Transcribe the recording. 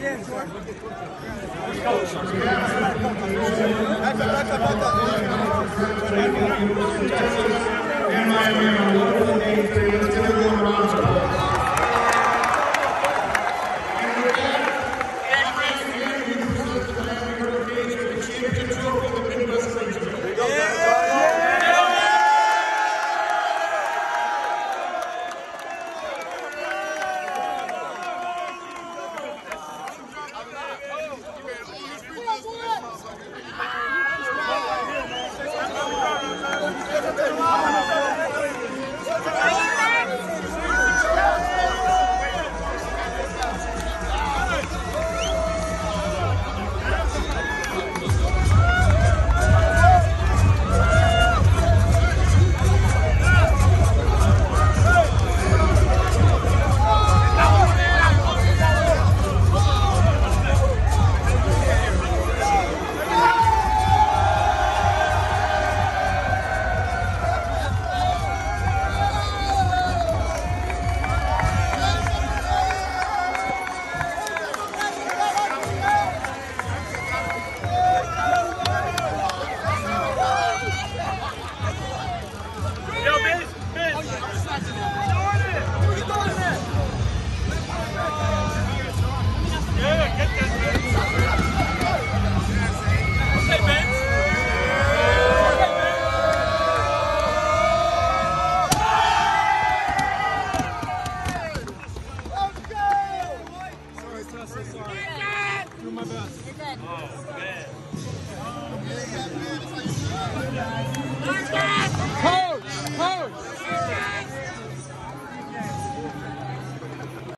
Yes, sir. That. Hey, Vince. Call